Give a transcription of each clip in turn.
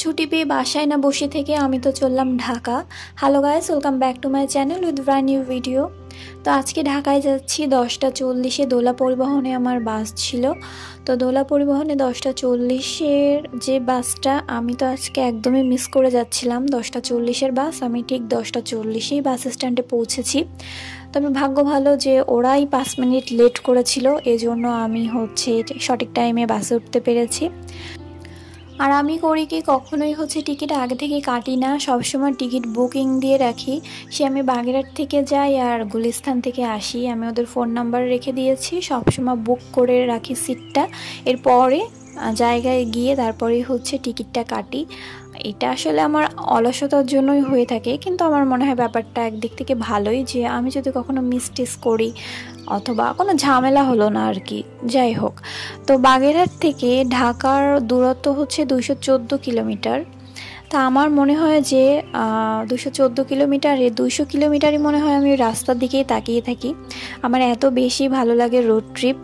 ছুটি পেয়ে বাসায় না বসে থেকে আমি তো চললাম Dhaka. Hello guys welcome back to my channel with brand new video তো আজকে ঢাকায় যাচ্ছি, দশটা চল্লিশে দোলা পরিবহনে আমার বাস ছিল। তো দোলা পরিবহনে দশটা চল্লিশের যে বাসটা, আমি তো আজকে একদমই মিস করে যাচ্ছিলাম। দশটা চল্লিশের বাস, আমি ঠিক দশটা চল্লিশেই বাস স্ট্যান্ডে পৌঁছেছি। তবে ভাগ্য ভালো যে ওরাই পাঁচ মিনিট লেট করেছিল, এজন্য আমি হচ্ছে সঠিক টাইমে বাসে উঠতে পেরেছি। আর আমি করি কি, কখনোই হচ্ছে টিকিট আগে থেকে কাটি না, সবসময় টিকিট বুকিং দিয়ে রাখি। সে আমি বাগেরহাট থেকে যাই আর গুলিস্থান থেকে আসি। আমি ওদের ফোন নাম্বার রেখে দিয়েছি, সবসময় বুক করে রাখি সিটটা এরপরে জায়গায় গিয়ে তারপরেই হচ্ছে টিকিটটা কাটি। এটা আসলে আমার অলসতার জন্যই হয়ে থাকে, কিন্তু আমার মনে হয় ব্যাপারটা একদিক থেকে ভালোই যে আমি যদি কখনো মিসটেস করি অথবা কোনো ঝামেলা হলো না আর কি, যাই হোক। তো বাগেরহাট থেকে ঢাকার দূরত্ব হচ্ছে চোদ্দ কিলোমিটার। তা আমার মনে হয় যে দুশো চোদ্দ কিলোমিটারে দুশো কিলোমিটারই মনে হয় আমি রাস্তার দিকেই তাকিয়ে থাকি। আমার এত বেশি ভালো লাগে রোড ট্রিপ।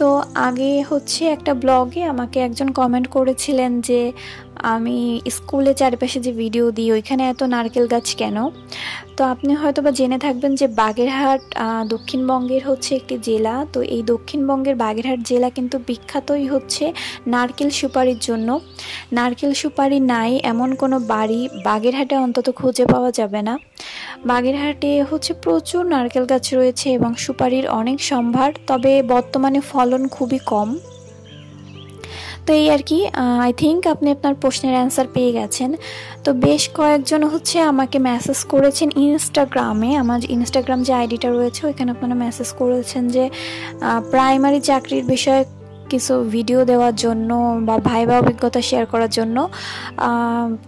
তো আগে হচ্ছে একটা ব্লগে আমাকে একজন কমেন্ট করেছিলেন যে, আমি স্কুলে চারপাশে যে ভিডিও দিই, ওইখানে এত নারকেল গাছ কেন? তো আপনি হয়তো বা জেনে থাকবেন যে বাগেরহাট দক্ষিণবঙ্গের হচ্ছে একটি জেলা। তো এই দক্ষিণবঙ্গের বাগেরহাট জেলা কিন্তু বিখ্যাতই হচ্ছে নারকেল সুপারির জন্য। নারকেল সুপারি নাই, এমন কোনো বাড়ি বাগেরহাটে অন্তত খুঁজে পাওয়া যাবে না। বাগেরহাটে হচ্ছে প্রচুর নারকেল গাছ রয়েছে এবং সুপারির অনেক সম্ভার, তবে বর্তমানে ফলন খুবই কম। তো এই আর কি আই থিঙ্ক আপনি আপনার প্রশ্নের অ্যান্সার পেয়ে গেছেন। তো বেশ কয়েকজন হচ্ছে আমাকে মেসেজ করেছেন ইনস্টাগ্রামে আমার ইনস্টাগ্রাম যে আইডিটা রয়েছে, ওইখানে আপনারা মেসেজ করেছেন যে প্রাইমারি চাকরির বিষয়ে কিছু ভিডিও দেওয়ার জন্য বা ভাইবা অভিজ্ঞতা শেয়ার করার জন্য।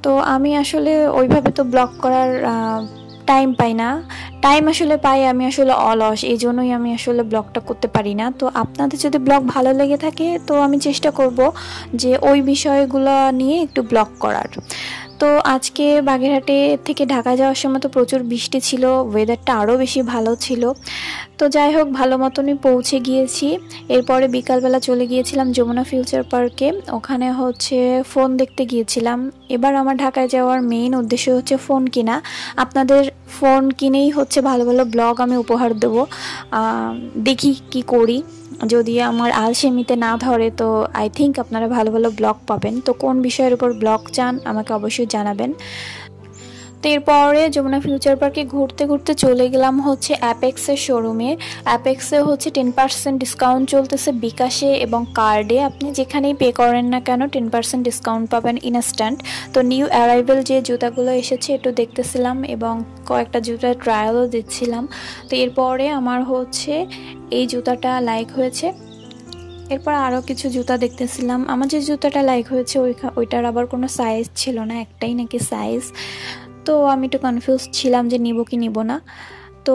তো আমি আসলে ওইভাবে তো ব্লগ করার টাইম পাই না। টাইম আসলে পাই, আমি আসলে অলস, এই জন্যই আমি আসলে ব্লগটা করতে পারি না। তো আপনাদের যদি ব্লগ ভালো লেগে থাকে, তো আমি চেষ্টা করব যে ওই বিষয়গুলো নিয়ে একটু ব্লগ করার। তো আজকে বাগেরহাটে থেকে ঢাকা যাওয়ার সময় তো প্রচুর বৃষ্টি ছিল ওয়েদারটা আরও বেশি ভালো ছিল। তো যাই হোক, ভালো মতনই পৌঁছে গিয়েছি। এরপরে বিকালবেলা চলে গিয়েছিলাম যমুনা ফিউচার পার্কে। ওখানে হচ্ছে ফোন দেখতে গিয়েছিলাম। এবার আমার ঢাকায় যাওয়ার মেইন উদ্দেশ্য হচ্ছে ফোন কিনা। আপনাদের ফোন কিনেই হচ্ছে ভালো ভালো ব্লগ আমি উপহার দেবো। দেখি কি করি। যদি আমার আলসেমিতে না ধরে, তো আই থিঙ্ক আপনারা ভালো ভালো ব্লগ পাবেন। তো কোন বিষয়ের উপর ব্লগ চান, আমাকে অবশ্যই জানাবেন। তো এরপরে যমুনা ফিউচার পার্কে ঘুরতে ঘুরতে চলে গেলাম হচ্ছে অ্যাপেক্সের শোরুমে। অ্যাপেক্সে হচ্ছে টেন পার্সেন্ট ডিসকাউন্ট চলতেছে বিকাশে এবং কার্ডে। আপনি যেখানেই পে করেন না কেন টেন পার্সেন্ট ডিসকাউন্ট পাবেন ইনস্ট্যান্ট তো নিউ অ্যারাইভেল যে জুতাগুলো এসেছে একটু দেখতেছিলাম এবং কয়েকটা জুতার ট্রায়ালও দিচ্ছিলাম। তো এরপরে আমার হচ্ছে এই জুতাটা লাইক হয়েছে। এরপর আরও কিছু জুতা দেখতেছিলাম। আমার যে জুতাটা লাইক হয়েছে ওই ওইটার আবার কোনো সাইজ ছিল না, একটাই নাকি সাইজ তো আমি একটু কনফিউজ ছিলাম যে নিব কি নিব না। তো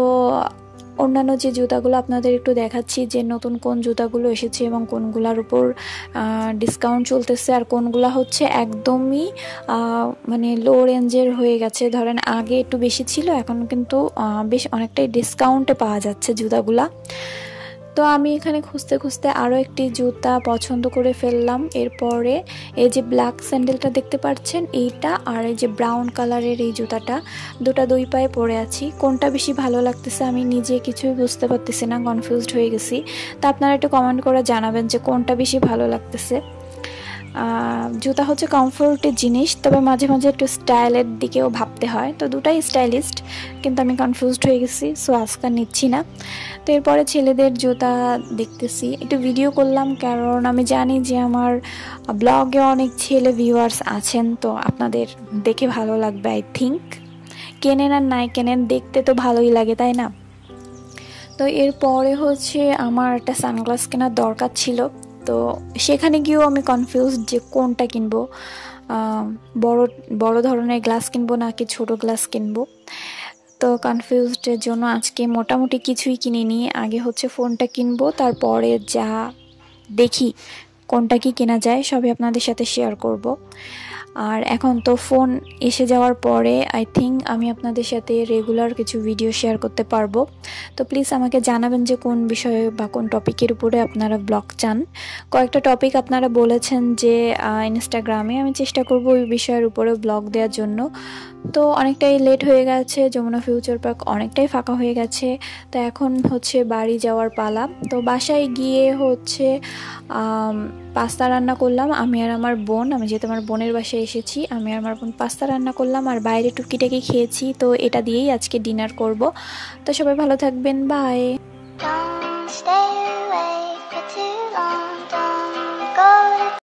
অন্যান্য যে জুতাগুলো আপনাদের একটু দেখাচ্ছি, যে নতুন কোন জুতাগুলো এসেছে এবং কোনগুলোর উপর ডিসকাউন্ট চলতেছে আর কোনগুলো হচ্ছে একদমই মানে লো রেঞ্জের হয়ে গেছে। ধরেন আগে একটু বেশি ছিল, এখন কিন্তু বেশ অনেকটাই ডিসকাউন্টে পাওয়া যাচ্ছে জুতাগুলা। তো আমি এখানে খুঁজতে খুঁজতে আরও একটি জুতা পছন্দ করে ফেললাম। এরপরে এই যে ব্ল্যাক স্যান্ডেলটা দেখতে পাচ্ছেন, এইটা আর এই যে ব্রাউন কালারের এই জুতাটা, দুটা দুই পায়ে পরে আছি। কোনটা বেশি ভালো লাগতেছে আমি নিজে কিছুই বুঝতে পারতেছি না কনফিউজড হয়ে গেছি। তা আপনারা একটু কমেন্ট করে জানাবেন যে কোনটা বেশি ভালো লাগতেছে। জুতা হচ্ছে কমফোর্টের জিনিস, তবে মাঝে মাঝে একটু স্টাইলের দিকেও ভাবতে হয়। তো দুটাই স্টাইলিস্ট কিন্তু আমি কনফিউজড হয়ে গেছি সো আজকাল নিচ্ছি না। তো এরপরে ছেলেদের জুতা দেখতেছি। একটু ভিডিও করলাম, কারণ আমি জানি যে আমার ব্লগে অনেক ছেলে ভিউয়ার্স আছেন, তো আপনাদের দেখে ভালো লাগবে আই থিঙ্ক কেনেন আর নাই কেনেন, দেখতে তো ভালোই লাগে, তাই না? তো এরপরে হচ্ছে আমার একটা সানগ্লাস কেনার দরকার ছিল। তো সেখানে গিয়েও আমি কনফিউজ যে কোনটা কিনবো বড় বড় ধরনের গ্লাস কিনবো নাকি ছোট গ্লাস কিনবো। তো কনফিউজডের জন্য আজকে মোটামুটি কিছুই কিনিনি। আগে হচ্ছে ফোনটা কিনবো, তারপরে যা দেখি কোনটা কি কেনা যায় সবই আপনাদের সাথে শেয়ার করব। আর এখন তো ফোন এসে যাওয়ার পরে আই থিঙ্ক আমি আপনাদের সাথে রেগুলার কিছু ভিডিও শেয়ার করতে পারব। তো প্লিজ আমাকে জানাবেন যে কোন বিষয়ে বা কোন টপিকের উপরে আপনারা ব্লগ চান। কয়েকটা টপিক আপনারা বলেছেন যে ইনস্টাগ্রামে আমি চেষ্টা করব ওই বিষয়ের উপরে ব্লগ দেওয়ার জন্য। তো অনেকটাই লেট হয়ে গেছে, যমুনা ফিউচার পার্ক অনেকটাই ফাঁকা হয়ে গেছে। তো এখন হচ্ছে বাড়ি যাওয়ার পালা। তো বাসায় গিয়ে হচ্ছে পাস্তা রান্না করলাম। আমি আর আমার বোন, আমি যেহেতু আমার বোনের বাসায় এসেছি। আমি আমার বোন পাস্তা রান্না করলাম আর বাইরে টুকিটাকি খেয়েছি, তো এটা দিয়েই আজকে ডিনার করব। তো সবাই ভালো থাকবেন বাই